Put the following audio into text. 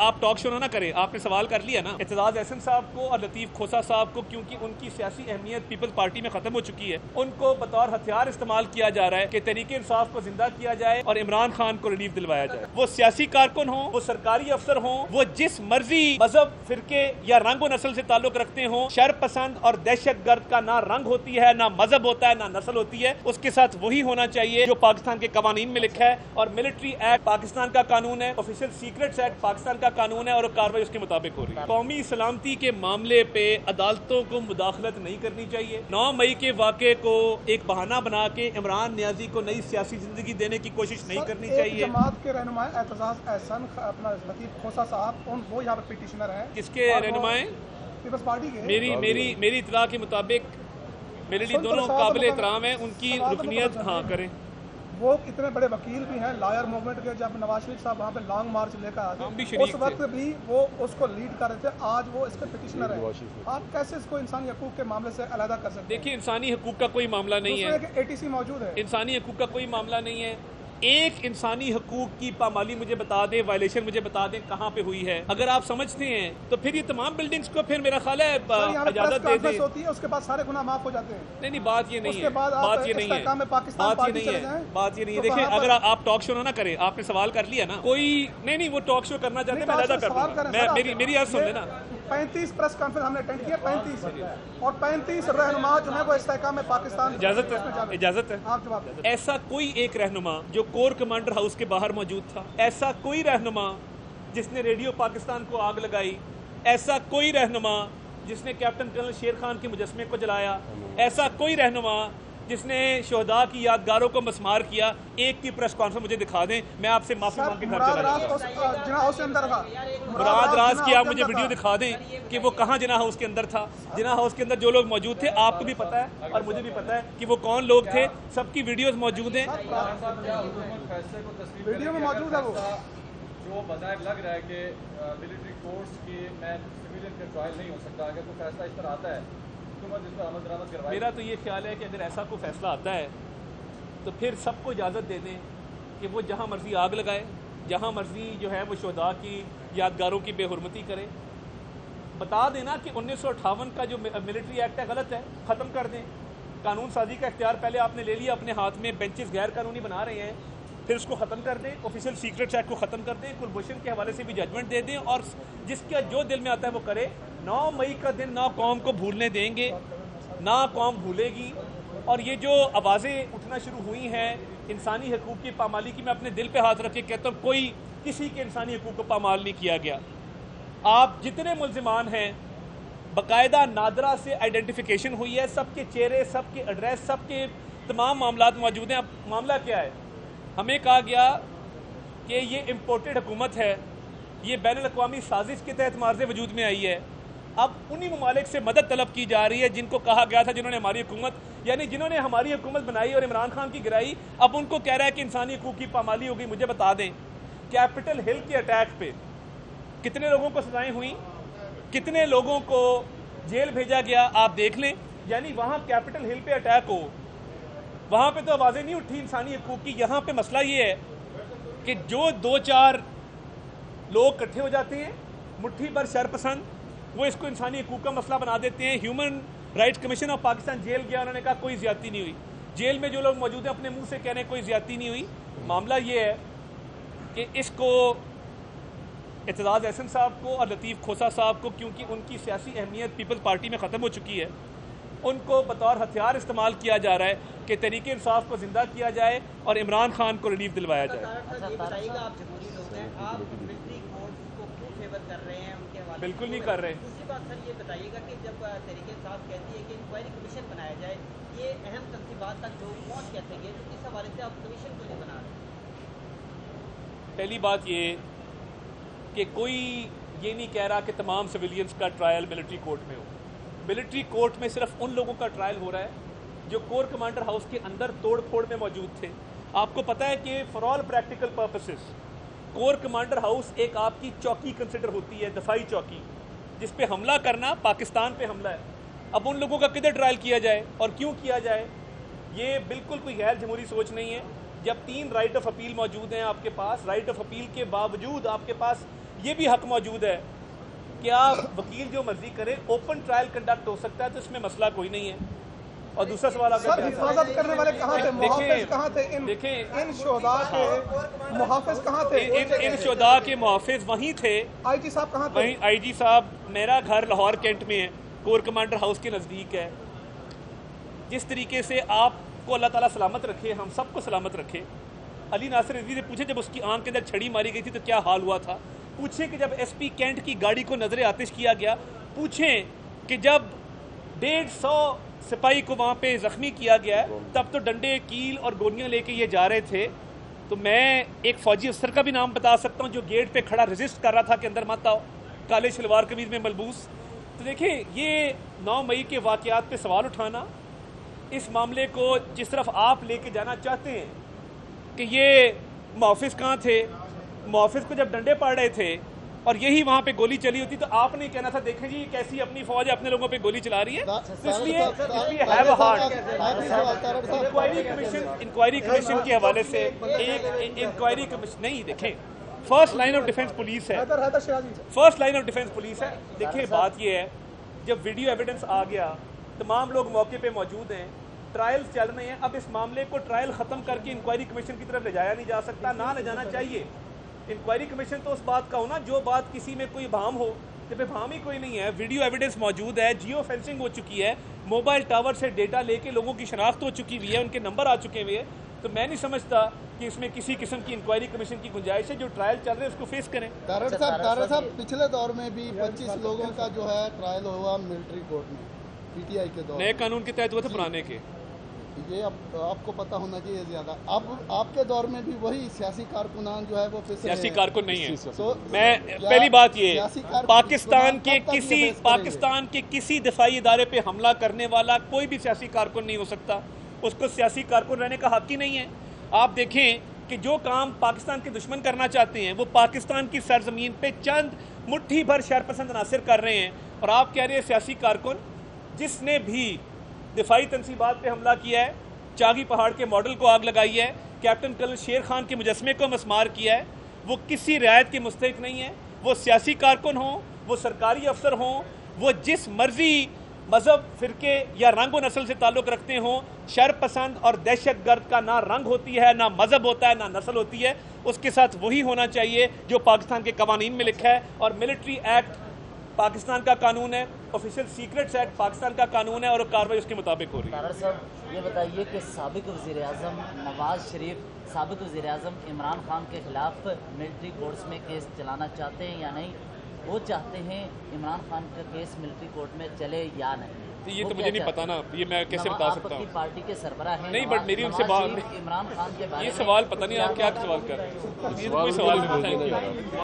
आप talk show ना करें। आपने सवाल कर लिया ना। एतजाज एहसन साहब को और लतीफ खोसा साहब को, क्योंकि उनकी सियासी अहमियत पीपल्स पार्टी में खत्म हो चुकी है, उनको बतौर हथियार इस्तेमाल किया जा रहा है कि तरीके इंसाफ को ज़िंदा किया जाए और इमरान खान को रिलीफ दिलवाया जाए। वो सियासी कारकुन हो, वो सरकारी अफसर हो, वो जिस मर्ज़ी मज़हब, फिरके या रंग नस्ल से ताल्लुक रखते हो शर पसंद और दहशत गर्द का ना रंग होती है, ना मज़हब होता है, ना नस्ल होती है, उसके साथ वही होना चाहिए जो पाकिस्तान के कवानीन में लिखा है और मिलिट्री एक्ट पाकिस्तान का कानून है, ऑफिशियल सीक्रेट एक्ट पाकिस्तान का कानून है और कार्रवाई उसके मुताबिक हो रही है। कौमी सलामती के मामले पे अदालतों को मुदाखलत नहीं करनी चाहिए। नौ मई के वाक़े को एक बहाना बना के इमरान न्याजी को नई सियासी ज़िंदगी देने की कोशिश नहीं करनी चाहिए। जमात के रहनुमा एतजाज एहसन अपना लतीफ खोसा साहब उन वो यहाँ पे पिटिशनर हैं। किसके रहनुमाएँ? पीपल्स पार्टी के। मेरी मेरी मेरी इतला के मुताबिक मेरे लिए तो दोनों तो काबिल बता- एहतराम है उनकी तो रुकनीत हाँ। करें। वो इतने बड़े वकील भी हैं लायर मूवमेंट के जब नवाज़ शरीफ साहब वहाँ पे लॉन्ग मार्च लेकर आए थे उस वक्त भी वो उसको लीड कर रहे थे आज वो इसके पिटिशनर है। आप कैसे इसको इंसानी हकूक के मामले से अलहदा कर सकते देखिए इंसानी हकूक का कोई मामला नहीं है। ए टी सी मौजूद है। इंसानी हकूक का कोई मामला नहीं है। एक इंसानी हकूक की पामाली मुझे बता दें वायलेशन मुझे बता दें कहाँ पे हुई है? अगर आप समझते हैं तो फिर ये तमाम बिल्डिंग्स को फिर मेरा ख्याल है इजाज़त दे दें। होती है उसके बाद सारे गुना माफ़ हो जाते हैं। नहीं नहीं बात ये नहीं है। बात ये नहीं है। बात ये नहीं है। बात ये नहीं है। देखिए अगर आप टॉक शो ना करें आपने सवाल कर लिया ना। कोई नहीं नहीं वो टॉक शो करना चाहते मैं तो कर मेरी मेरी याद सुन लेना। पैंतीस प्रेस कॉन्फ्रेंस हमने अटेंड किया पैंतीस। और पैंतीस रहनुमा जो है वो इस्तेहकाम में पाकिस्तान इजाज़त है? इजाज़त है? आप जवाब। ऐसा कोई एक रहनुमा जो कोर कमांडर हाउस के बाहर मौजूद था? ऐसा कोई रहनुमा जिसने रेडियो पाकिस्तान को आग लगाई? ऐसा कोई रहनुमा जिसने कैप्टन कर्नल शेर खान के मुजस्मे को जलाया? ऐसा कोई रहनुमा जिसने शहदा की यादगारों को मसमार किया एक की प्रेस कॉन्फ्रेंस मुझे दिखा दें मैं आपसे माफ़ी मांग के घर चला राज जाऊँगा। उस जिना हाउस के अंदर था। मुराद राज की आप मुझे वीडियो दिखा दें कि वो कहाँ जिना हाउस के अंदर था। जिना हाउस के अंदर जो लोग मौजूद थे आपको भी पता है और मुझे भी पता है कि वो कौन लोग थे। सबकी वीडियोस मौजूद हैं। वीडियो में मौजूद है वो। जो बताया लग रहा है कि मिलिट्री कोर्ट्स की मैं सिविलियन का ट्रायल नहीं हो सकता अगर कोई फैसला इस पर आता है मेरा तो ये ख्याल है कि अगर ऐसा कोई फैसला आता है तो फिर सबको इजाज़त दे दें कि वो जहाँ मर्ज़ी आग लगाए, जहाँ मर्ज़ी जो है वो शहदा की, यादगारों की बेहरमती करे। बता देना कि उन्नीस सौ अट्ठावन का जो मिलिट्री एक्ट है, गलत है, ख़त्म कर दें। कानून साजी का इख्तियार पहले आपने ले लिया, अपने हाथ में बेंचेस गैर कानूनी बना रहे हैं, फिर उसको ख़त्म कर दें ऑफिशियल सीक्रेट्स एक्ट को ख़त्म कर दें, कुलभूषण के हवाले से भी जजमेंट दे दें, और जिसका जो दिल में आता है वो करे नौ मई का दिन ना कौम को भूलने देंगे, ना कौम भूलेगी। और ये जो आवाज़ें उठना शुरू हुई हैं, इंसानी हकूक़ की पामाली की मैं अपने दिल पे हाथ रख के कहता हूँ, कोई किसी के इंसानी हकूक़ को पामाल नहीं किया गया। आप जितने मुलजमान हैं, बाकायदा नादरा से आइडेंटिफिकेशन हुई है, सबके चेहरे, सबके एड्रेस, सबके तमाम मामला मौजूद हैं। अब मामला क्या है? हमें कहा गया कि ये इम्पोर्टेड हुकूमत है, ये बैन अवी साजिश के तहत मार्ज वजूद में आई है। अब उन्हीं ममालिक से मदद तलब की जा रही है, जिनको कहा गया था जिन्होंने हमारी हुकूमत, यानी जिन्होंने हमारी हुकूमत बनाई और इमरान खान की गिराई, अब उनको कह रहा है कि इंसानी हकूक़ की पामाली होगी, मुझे बता दें। कैपिटल हिल के अटैक पे कितने लोगों को सजाएँ हुई? कितने लोगों को जेल भेजा गया, आप देख लें। यानी वहाँ कैपिटल हिल पे अटैक हो, वहाँ पे तो आवाज़ें नहीं उठी इंसानी हकूक़ की। यहाँ पे मसला ये है कि जो दो चार लोग इकट्ठे हो जाते हैं, मुट्ठी भर शरपसंद वो इसको इंसानी हकूक़ का मसला बना देते हैं। Human rights commission of Pakistan jail गया, उन्होंने कहा कोई ज्यादती नहीं हुई। जेल में जो लोग मौजूद हैं, अपने मुँह से कह रहे हैं कोई ज्यादती नहीं हुई। मामला ये है कि इसको एतजाज एहसन साहब को और लतीफ़ खोसा साहब को, क्योंकि उनकी सियासी अहमियत पीपल्स पार्टी में ख़त्म हो चुकी है, उनको बतौर हथियार इस्तेमाल किया जा रहा है कि तरीके इंसाफ को ज़िंदा किया जाए और इमरान खान को रिलीफ दिलवाया जाए। हैं फेवर कर रहे हैं उनके हवाले बिल्कुल नहीं कर रहे। दूसरी बात सर ये बताइएगा कि जब तहरीक इंसाफ कहती है कि इंक्वायरी कमीशन बनाया जाए ये अहम तनसीबात तक लोग पहुँच कैसे गए तो किस हवाले से आप कमीशन क्यों नहीं बना रहे। पहली बात ये कि कोई ये नहीं कह रहा कि तमाम सिविलियंस का ट्रायल मिलिट्री कोर्ट में हो। मिलिट्री कोर्ट में सिर्फ़ उन लोगों का ट्रायल हो रहा है जो कोर कमांडर हाउस के अंदर तोड़ फोड़ में मौजूद थे। आपको पता है कि for all practical purposes corps commander house एक आपकी चौकी कंसिडर होती है, दफाई चौकी जिस पे हमला करना पाकिस्तान पे हमला है। अब उन लोगों का किधर ट्रायल किया जाए और क्यों किया जाए, ये बिल्कुल कोई गैर जमहूरी सोच नहीं है। जब तीन राइट ऑफ़ अपील मौजूद हैं आपके पास राइट ऑफ़ अपील के बावजूद आपके पास ये भी हक मौजूद है कि आप वकील जो मर्ज़ी करें ओपन ट्रायल कंडक्ट हो सकता है तो इसमें मसला कोई नहीं है। और दूसरा सवाल आपका सर हिफाजत करने वाले कहाँ थे? देखिए- मुहाफिज कहाँ थे? इन देखिए- इन शोदा के मुहाफिज कहाँ थे? इन इन शुदा के मुहाफिज वहीं थे। आईजी साहब कहाँ थे? वहीं आईजी साहब मेरा घर लाहौर कैंट में है। कोर कमांडर हाउस के नज़दीक है। जिस तरीके से आपको अल्लाह ताला सलामत रखे हम सबको सलामत रखे। अली नासिर रज़ी से पूछे जब उसकी आँख के अंदर छड़ी मारी गई थी तो क्या हाल हुआ था? पूछें कि जब एसपी कैंट की गाड़ी को नज़र आतिश किया गया पूछें कि जब डेढ़ सौ सिपाही को वहाँ पे जख्मी किया गया है। तब तो डंडे कील और गोलियाँ लेके ये जा रहे थे। तो मैं एक फौजी अफसर का भी नाम बता सकता हूँ जो गेट पे खड़ा रजिस्ट कर रहा था कि अंदर मत आओ। काले शलवार कमीज में मलबूस। तो देखिए ये 9 मई के वाकयात पे सवाल उठाना इस मामले को जिस तरफ़ आप लेके जाना चाहते हैं कि ये मुआफिस कहाँ थे? मुआफिस को जब डंडे पड़ रहे थे और यही वहाँ पे गोली चली होती तो आपने कहना था देखें जी कैसी अपनी फौज अपने लोगों पे गोली चला रही है तो इसलिए इसलिए हैव हार्ट इंक्वायरी कमीशन इंक्वायरी कमीशन के हवाले से एक इंक्वायरी कमीशन नहीं देखें first line of defence police है first line of defence police है देखिए बात ये है जब वीडियो एविडेंस आ गया तमाम लोग मौके पे मौजूद हैं ट्रायल्स चल रहे हैं अब इस मामले को ट्रायल खत्म करके इंक्वायरी कमीशन की तरफ़ ले जाया नहीं जा सकता ना ले जाना चाहिए इंक्वायरी कमीशन तो उस बात का हो ना जो बात किसी में कोई भाम हो जब भाम ही कोई नहीं है वीडियो एविडेंस मौजूद है जियो फेंसिंग हो चुकी है मोबाइल टावर से डेटा लेके लोगों की शनाख्त हो चुकी हुई है उनके नंबर आ चुके हुए हैं तो मैं नहीं समझता कि इसमें किसी किस्म की इंक्वायरी कमीशन की गुंजाइश है जो ट्रायल चल रहे हैं उसको फेस करें। तारड़ साहब तारड़ साहब पिछले दौर में भी 25 लोगों का जो है ट्रायल हुआ मिलिट्री कोर्ट में पीटीआई के दौर नए कानून के तहत हुआ था पुराने के। ये अब आपको पता होना चाहिए ज़्यादा। अब आपके दौर में भी वही सियासी कारकुनान जो है वो फिसले सियासी कारकुन नहीं है। तो मैं पहली बात ये पाकिस्तान के किसी पाकिस्तान के किसी दिफाई इदारे पे हमला करने वाला कोई भी सियासी कारकुन नहीं हो सकता। उसको सियासी कारकुन रहने का हक ही नहीं है। आप देखें कि जो काम पाकिस्तान के दुश्मन करना चाहते हैं वो पाकिस्तान की सरजमीन पे चंद मुट्ठी भर शरपसंद नासिर कर रहे हैं। और आप कह रहे हैं सियासी कारकुन जिसने भी दिफाई तनसीबात पे हमला किया है। चागी पहाड़ के मॉडल को आग लगाई है। कैप्टन कर्नल शेर खान के मुजस्मे को मसमार किया है। वो किसी रियायत के मुस्तक नहीं है। वो सियासी कारकुन हों, वो सरकारी अफसर हों, वो जिस मर्ज़ी मज़हब, फिरके या रंग व नस्ल से ताल्लुक़ रखते हों शर पसंद और दहशत गर्द का ना रंग होती है, ना मज़हब होता है, ना नस्ल होती है, उसके साथ वही होना चाहिए जो पाकिस्तान के कवानीन में लिखा है और मिलिट्री एक्ट पाकिस्तान का कानून है ऑफिशियल सीक्रेट्स एक्ट पाकिस्तान का कानून है और कार्रवाई उसके मुताबिक हो रही है। साहब ये बताइए कि सबक वज़ी अजम नवाज़ शरीफ सबक वज़ी अजम इमरान खान के खिलाफ मिलिट्री कोर्ट्स में केस चलाना चाहते हैं या नहीं? वो चाहते हैं इमरान खान का केस मिलिट्री कोर्ट में चले या नहीं। तो ये तो मुझे नहीं पता ना ये मैं कैसे बता सकता हूँ? पार्टी के सरबराह हैं नहीं, बट मेरी उनसे बात- इमरान खान के ये सवाल पता नहीं आप क्या सवाल कर रहे हैं। कोई सवाल नहीं था